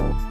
Bye.